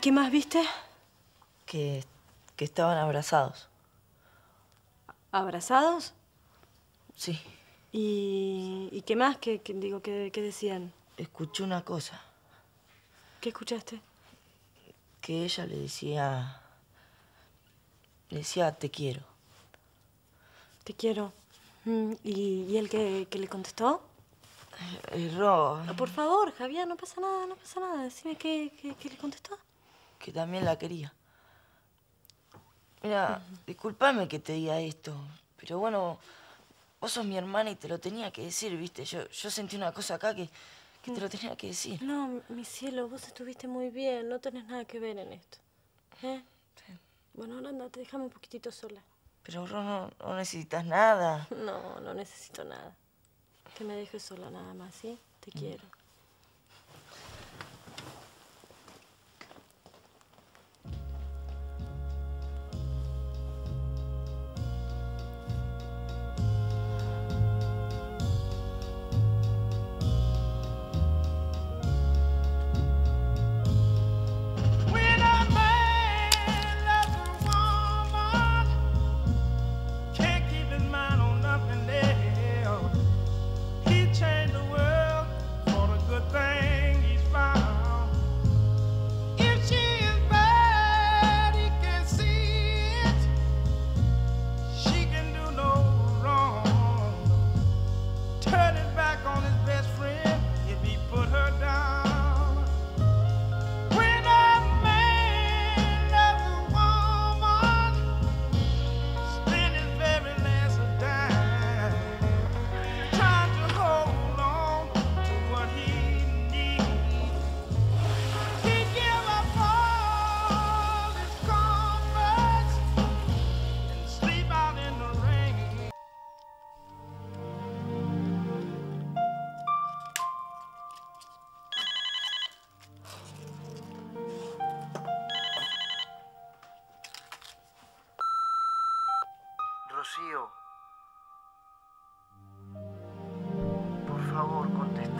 qué más viste? Que, que estaban abrazados. ¿Abrazados? Sí. ¿Y, y qué más? ¿Qué, qué- digo, qué, qué decían? Escuché una cosa. ¿Qué escuchaste? Que ella le decía... Le decía, te quiero. Te quiero. Mm, ¿Y, y él qué, qué le contestó? Erró. Ah, Por favor, Javier, no pasa nada, no pasa nada. Decime qué, qué, qué le contestó. Que también la quería. Mira, discúlpame que te diga esto, pero bueno, vos sos mi hermana y te lo tenía que decir, ¿viste? Yo, yo sentí una cosa acá que, que te lo tenía que decir. No, mi cielo, vos estuviste muy bien. No tenés nada que ver en esto. ¿Eh? Bueno, ahora andate, déjame un poquitito sola. Pero vos no, no necesitas nada. No, no necesito nada. Que me dejes sola nada más, ¿sí? Te quiero.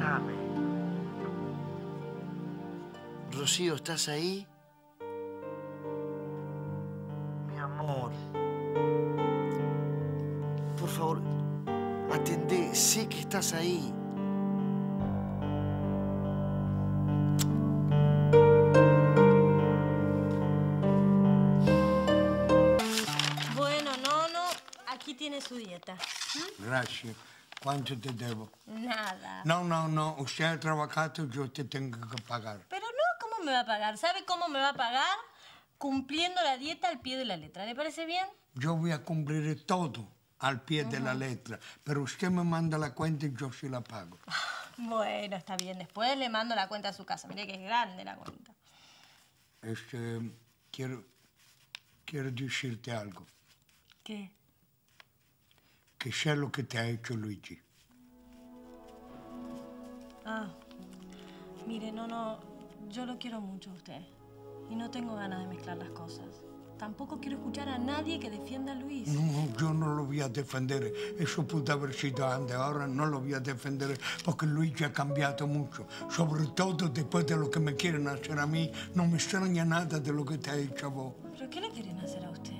Contestame. Rocío, ¿estás ahí? Mi amor. Por favor, atendé. Sé que estás ahí. Bueno, no, no. Aquí tiene su dieta. Grazie. Quanto ti devo? Nada. No, no, no. Usted ha trabajado, yo te tengo que pagar. Pero no, ¿cómo me va a pagar? ¿Sabe cómo me va a pagar? Cumpliendo la dieta al pie de la letra. ¿Le parece bien? Yo voy a cumplir todo al pie de la letra, pero usted me manda la cuenta y yo sí la pago. Bueno, está bien. Después le mando la cuenta a su casa. Mire que es grande la cuenta. Este, quiero, quiero decirte algo, ¿Qué? Que sé lo que te ha hecho Luigi. Ah, mire, no, no. Yo lo quiero mucho a usted. Y no tengo ganas de mezclar las cosas. Tampoco quiero escuchar a nadie que defienda a Luis. No, yo no lo voy a defender. Eso pudo haber sido antes. Ahora no lo voy a defender porque Luigi ha cambiado mucho. Sobre todo después de lo que me quieren hacer a mí. No me extraña nada de lo que te ha hecho a vos. ¿Pero qué le quieren hacer a usted?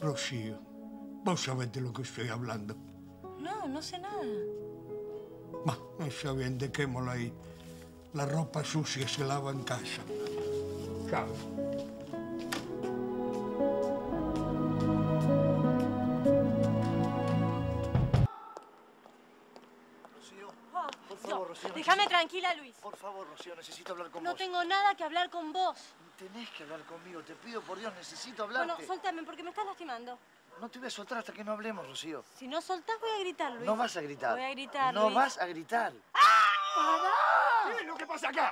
Rocío, vos sabés de lo que estoy hablando. No, no sé nada. Bah, está bien, dejémoslo ahí. La ropa sucia se lava en casa. Chao. Rocío, Ah, por favor, Rocío. Déjame tranquila, Luis. Por favor, Rocío, necesito hablar con No vos. tengo nada que hablar con vos. Tenés que hablar conmigo, te pido por Dios, necesito hablarte. Bueno, soltame porque me estás lastimando. No te voy a soltar hasta que no hablemos, Rocío. Si no soltás, voy a gritar, Luis. No vas a gritar. Voy a gritar, No Luis. vas a gritar. ¿Qué es lo que pasa acá?